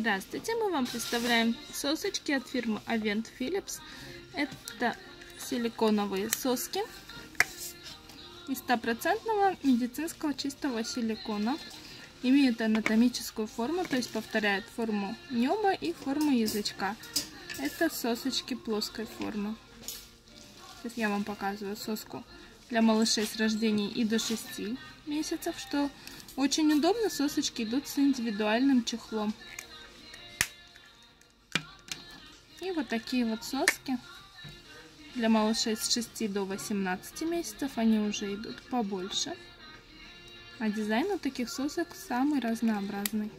Здравствуйте, мы вам представляем сосочки от фирмы Avent Philips. Это силиконовые соски из стопроцентного медицинского чистого силикона. Имеют анатомическую форму, то есть повторяют форму неба и форму язычка. Это сосочки плоской формы. Сейчас я вам показываю соску для малышей с рождения и до 6 месяцев, что очень удобно. Сосочки идут с индивидуальным чехлом. И вот такие вот соски для малышей с 6 до 18 месяцев. Они уже идут побольше. А дизайн у таких сосок самый разнообразный.